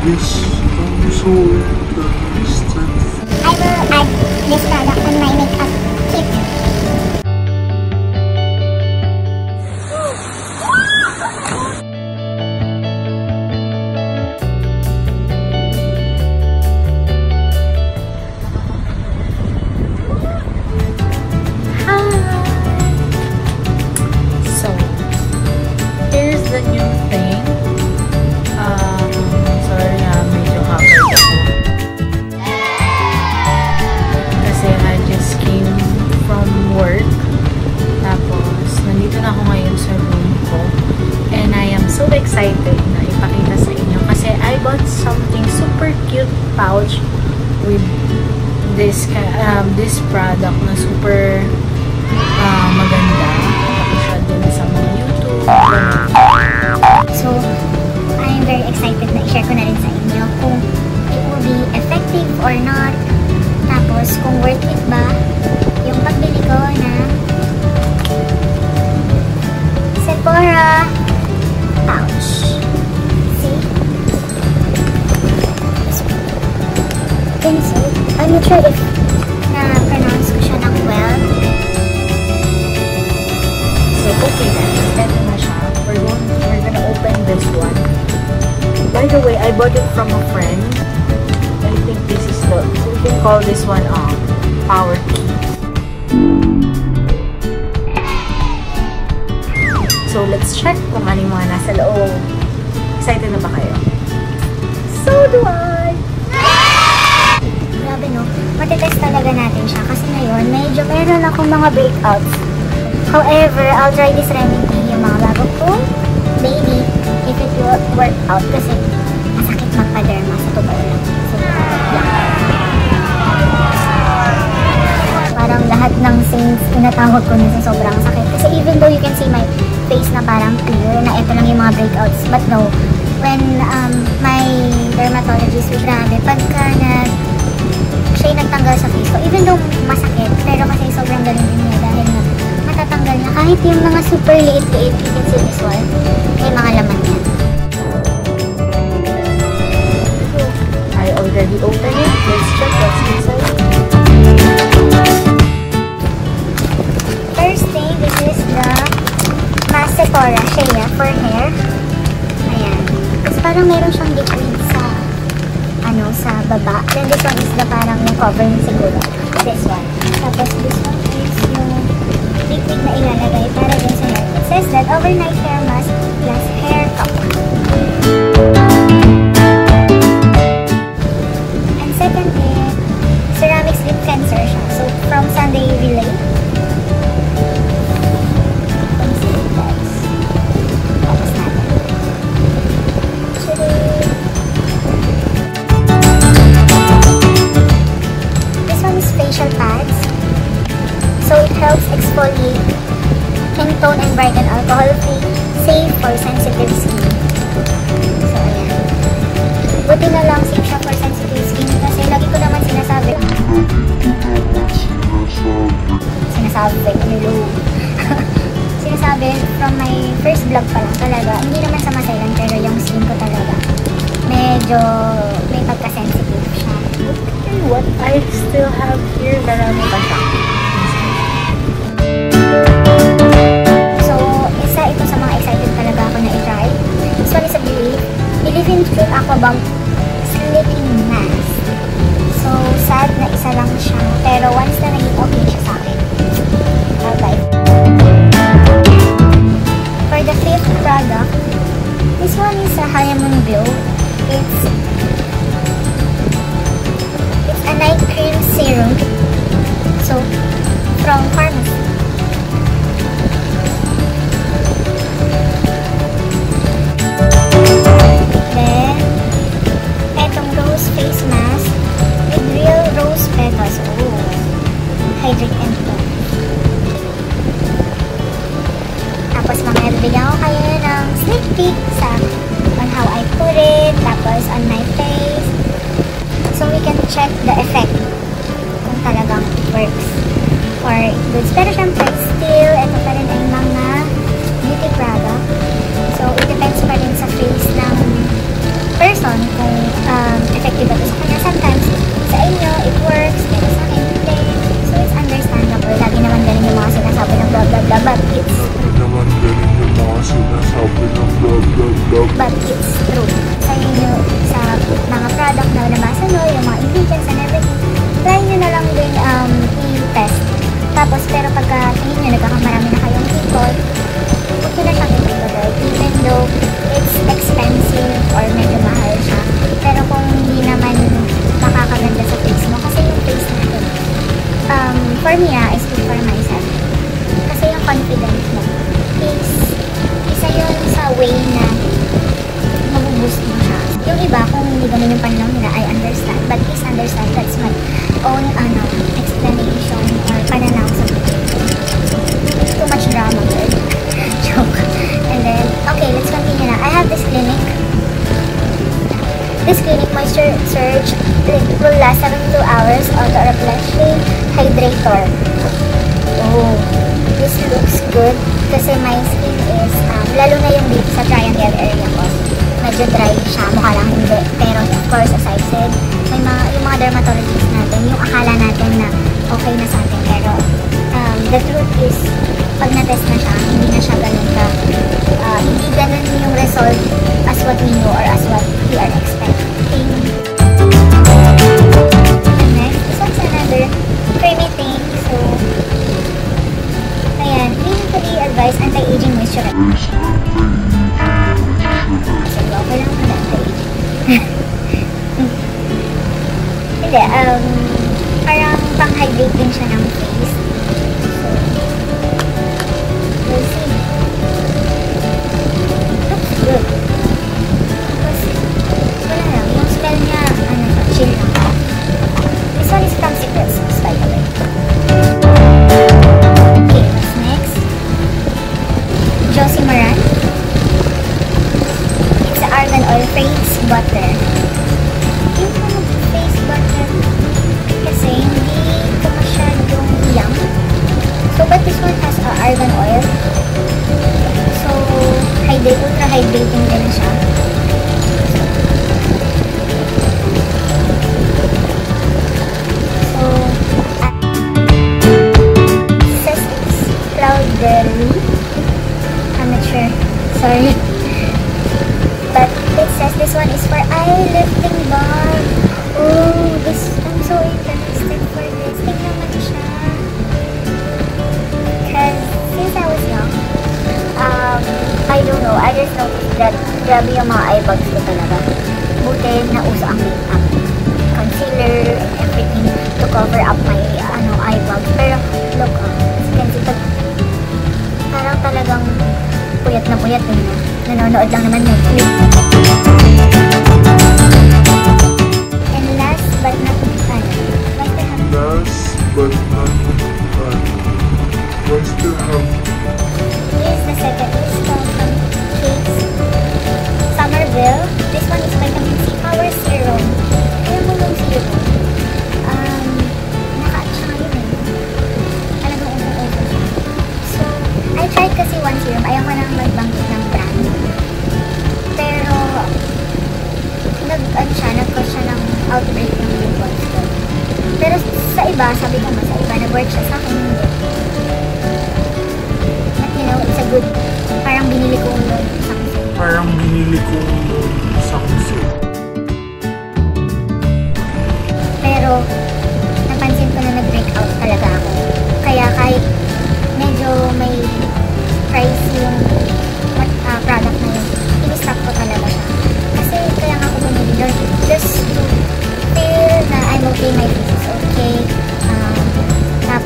So understand. I will add this product on my makeup kit. So, here's the new thing. Pouch with this um, this product na super ah, maganda. Bought it from a friend. I think this is the, we can call this one um, power key. So, let's check kung ano yung mga nasa loob. Excited na ba kayo? So do I! Grabe no, matitest talaga natin siya kasi ngayon medyo meron akong mga breakouts. However, I'll try this remedy yung mga bago kong baby if it will work out kasi sa lang. So, yeah. Parang lahat ng things tinatawag ko na sa sobrang sakit. Kasi even though you can see my face na parang clear na ito lang yung mga breakouts. But no, when um, my dermatologist, grabe, pagka nag siya nagtanggal sa face ko. Even though masakit, pero kasi sobrang galing din niya dahil nga matatanggal na kahit yung mga super liit-liit, you can see this one, opened it. Let's check what's inside. First thing, this is the Masepora Shea for hair. Ayan. Tapos parang meron siyang liquid sa ano, sa baba. Then this one is the parang yung cover niya siguro. This one. Tapos this one is yung liquid na ilalagay para dun sa hair. It says that overnight hair mask plus tone, and brighten alcohol-free, safe for sensitive skin. So ayan. Buti na lang safe siya for sensitive skin kasi lagi ko naman sinasabi. Sinasabi, nilo. sinasabi from my first vlog pa lang talaga, hindi naman sa masailan pero yung skin ko talaga medyo may pagka-sensitive siya. Okay, what I still have here, marami pa siya. In Truth Aquabomb Sleeping Mask. So, sad na isa lang siya. Pero once na naging okay siya sa akin. Okay. For the fifth product, this one is a Honeymoon Glow. It's it's a night cream serum. So, from pharmacy. Hydrate and tone. Tapos mga bigyan ko kayo ng sneak peek sa on how I put it, tapos on my face. So we can check the effect kung talagang works or goods. Pero syempre, still, ito pa rin ay mga beauty product. So, it depends pa rin sa face ng person kung but for me ah, I speak for myself. Kasi yung confidence mo is isa yun sa way na mabuboost mo siya. Yung iba, kung hindi ganun yung pananaw nila, I understand. But please understand, that's my own ano, explanation or pananaw sa Too much drama, girl. Joke. And then, okay, let's continue na. I have this clinic. This clinic moisture surge will last 72 hours hydrator. Oh, this looks good kasi my skin is, um, lalo na yung dito sa triangle area ko. Medyo dry siya, mukha lang hindi. Pero of course, as I said, may mga, yung mga dermatologists natin, yung akala natin na okay na sa atin. Pero um, the truth is, pag na-test na siya, hindi na siya ganun ka, uh, hindi ganun yung result as what we know or as what we are expecting. That grabe yung mga eye bags ko talaga. Buti na uso ang makeup. Concealer, everything to cover up my ano eye bags. Pero look, uh, see, pag parang talagang puyat na puyat din na. Nanonood lang naman yun. And last but not least, Last but not least, what's to have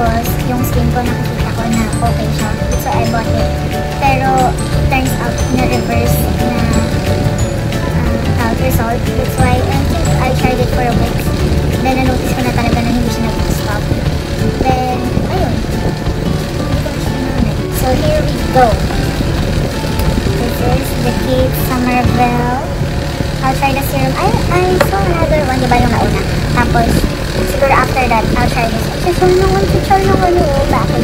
tapos, yung skin ko nakikita ko na okay siya. So, I bought it. Pero, turns out na reverse na uh, out result. That's why, I think I tried it for a week. Then, na-notice ko na talaga na hindi siya nag-stop. Then, ayun. So, here we go. This is the Kate Somerville. I'll try the serum. I, I saw another one, di ba yung nauna? Tapos, siguro that outside is accessible ng one picture ng ano o oh, bakit.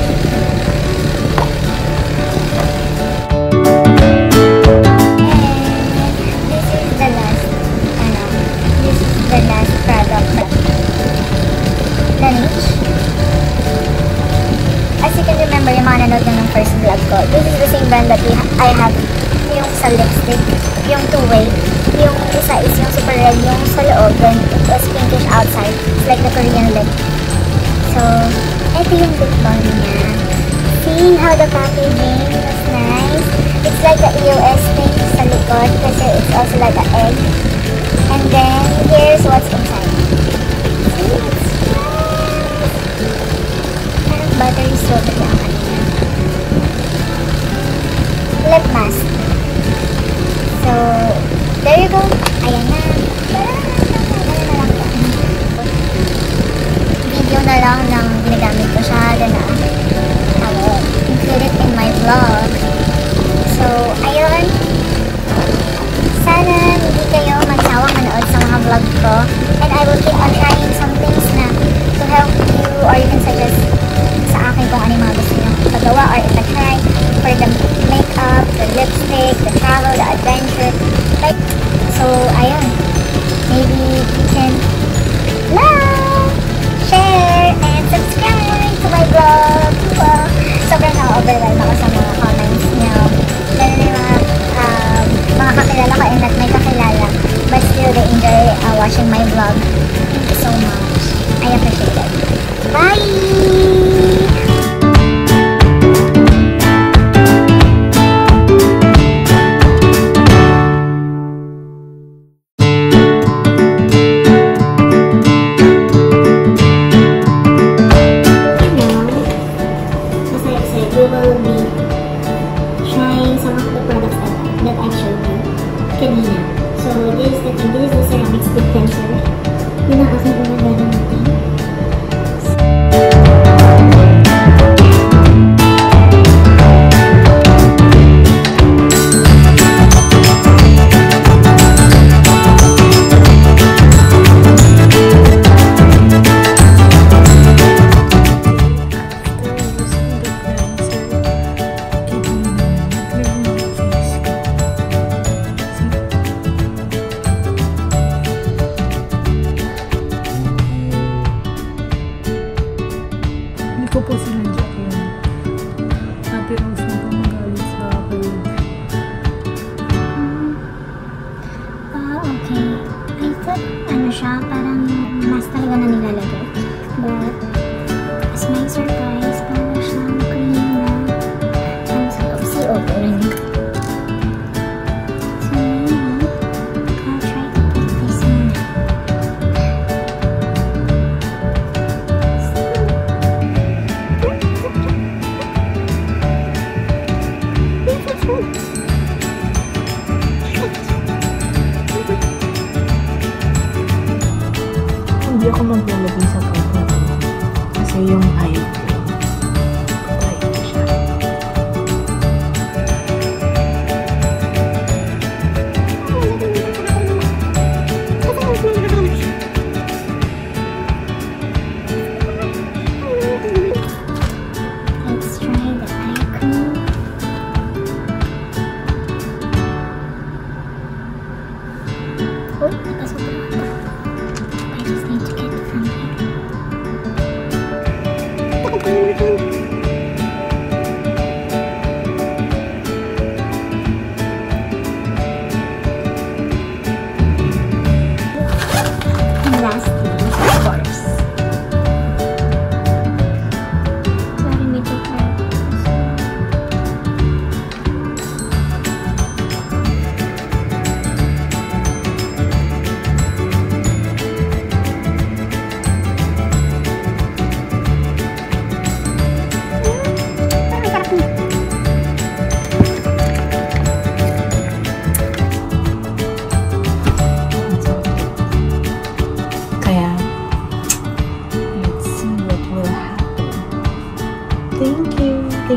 This is the last, ano, this is the last product that Laneige. As you can remember, yung mga nanood ng first vlog ko, this that I have yung sa lipstick, yung two-way, yung isa is yung super red, yung sa loob, then it was pinkish outside. USB sa likod kasi it's also like an egg. And then, here's what's inside. See, it's Parang battery soda na kanina. Lip mask. So, there you go. like. So, ayun. Maybe you can love, share, and subscribe to my vlog. Sobrang na-overwhelm ako sa mga comments niyo. Lalo na yung mga, um, mga kakilala ko and not may kakilala. But still, they enjoy uh, watching my vlog. Thank you so much. I appreciate it. Bye!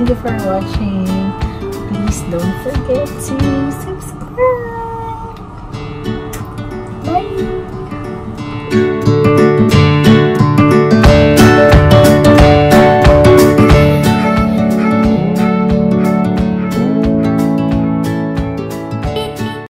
you for watching. Please don't forget to